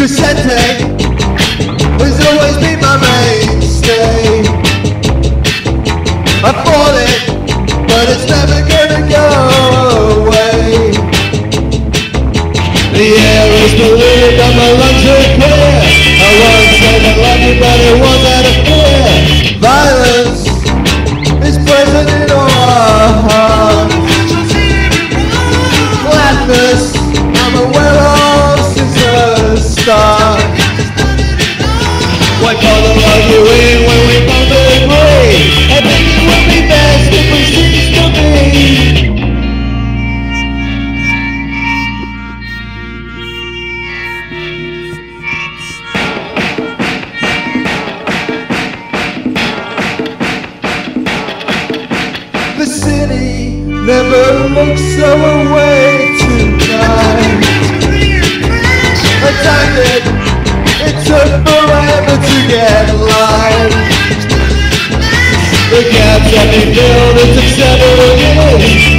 Has always been my mainstay. I fought it, but it's never gonna go away. The air is polluted and my lungs Why bother arguing when we both agree? I think it would be best if we cease to be. The city never looks so The gaps that they build is again.